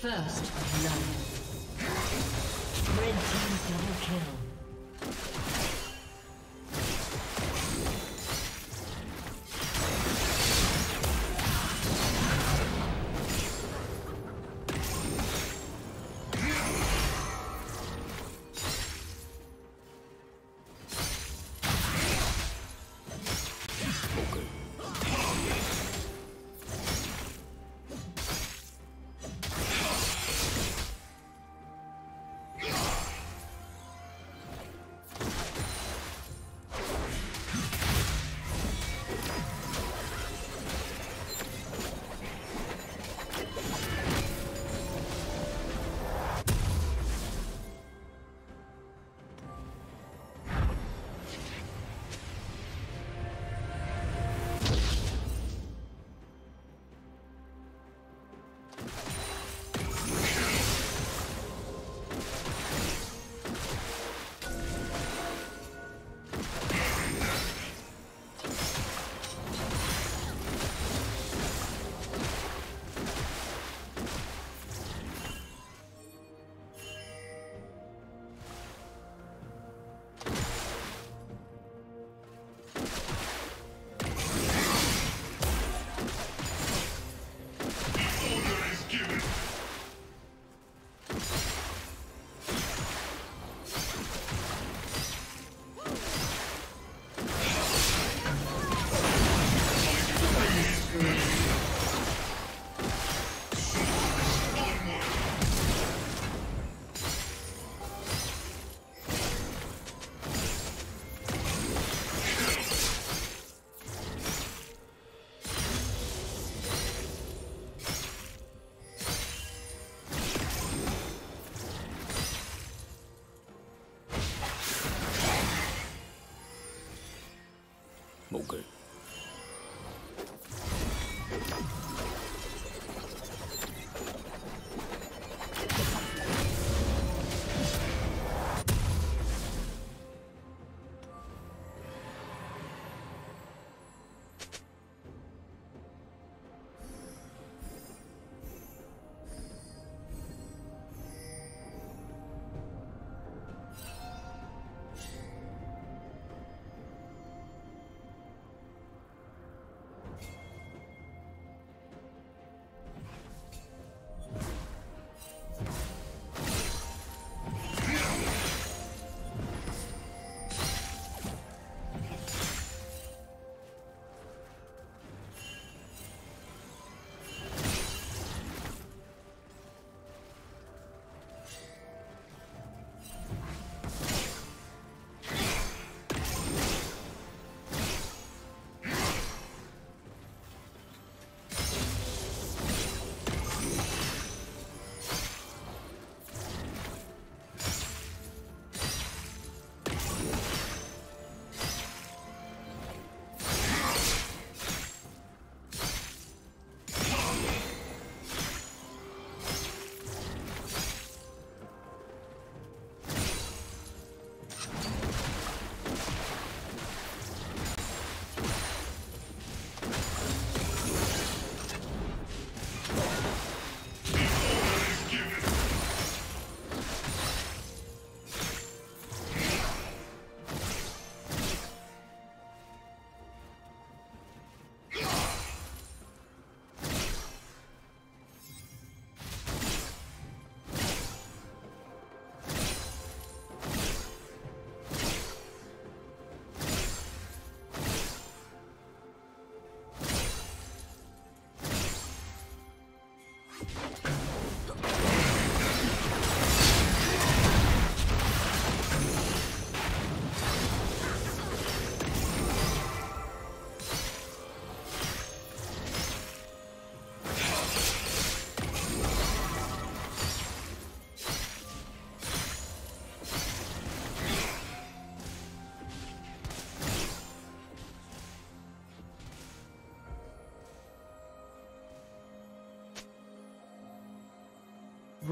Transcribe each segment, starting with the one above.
First blood.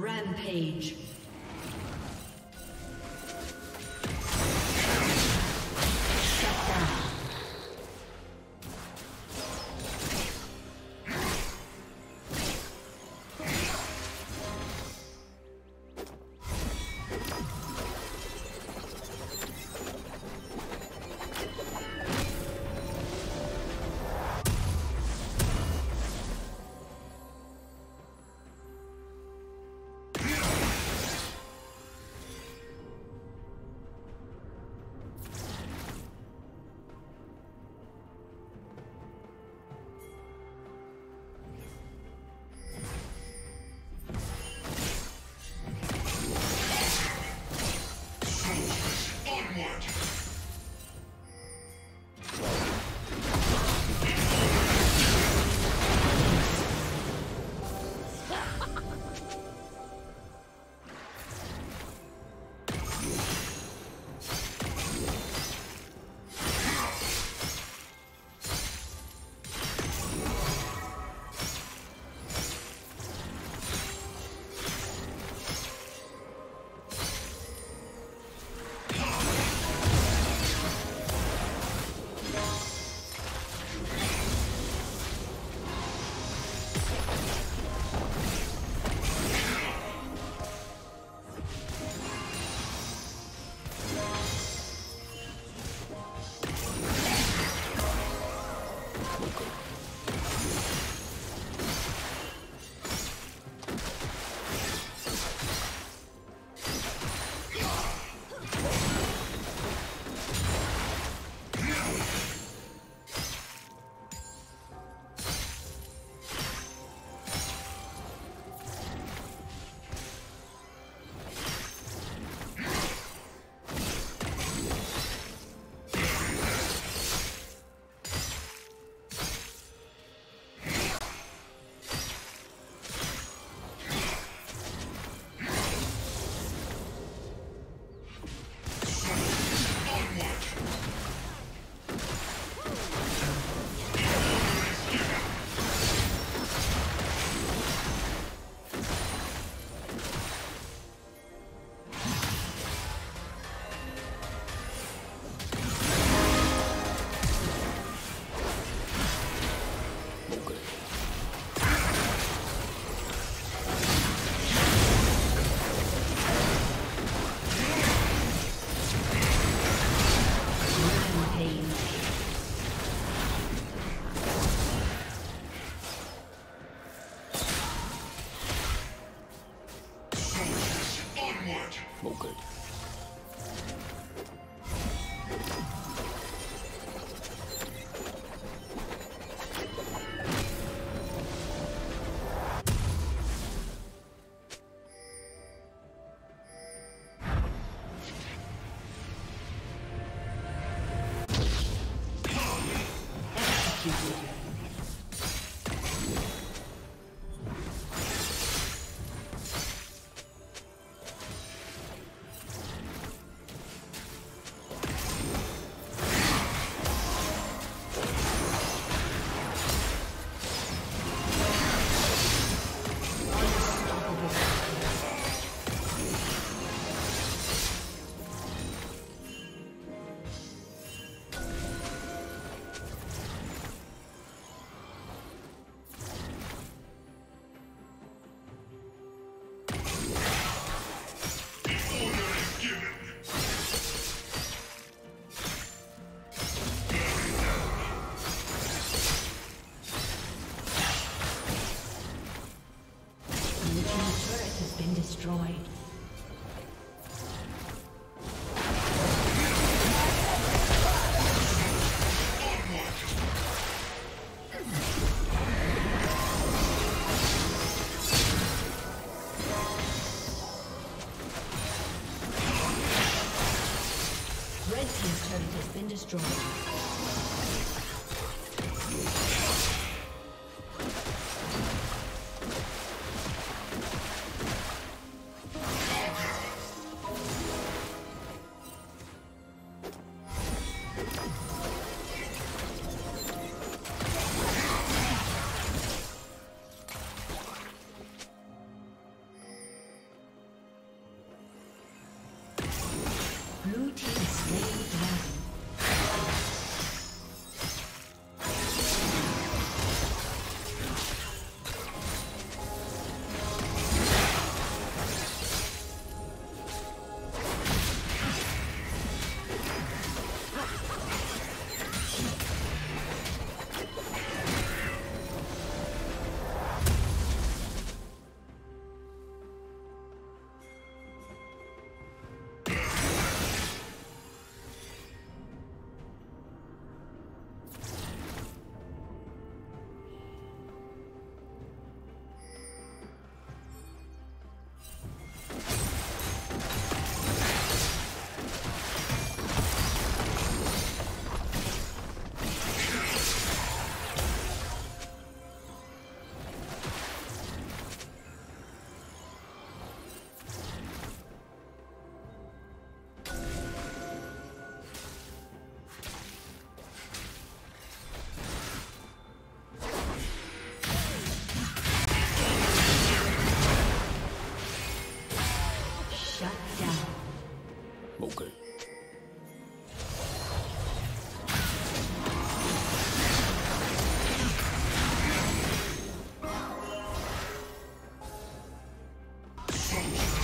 Rampage. Destroyed. slain.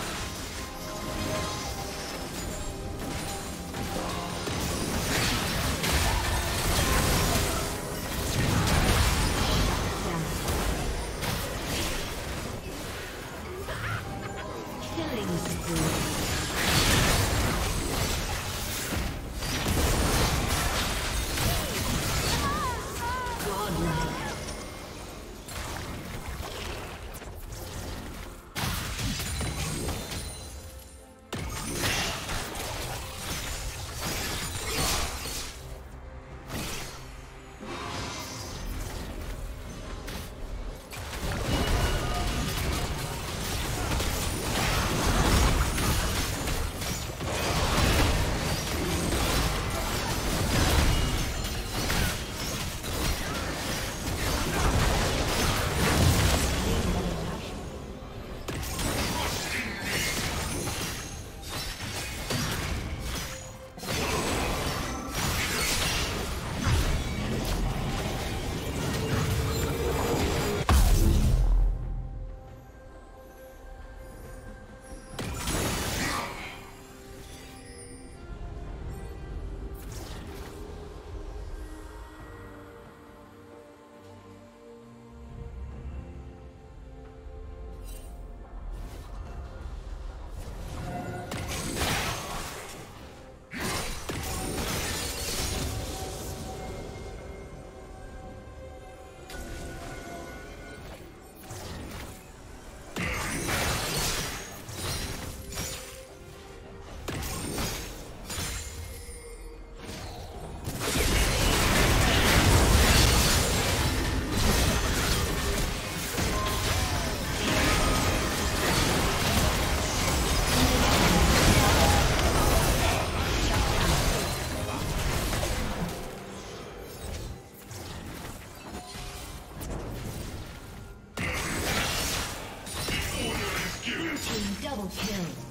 Team double kill.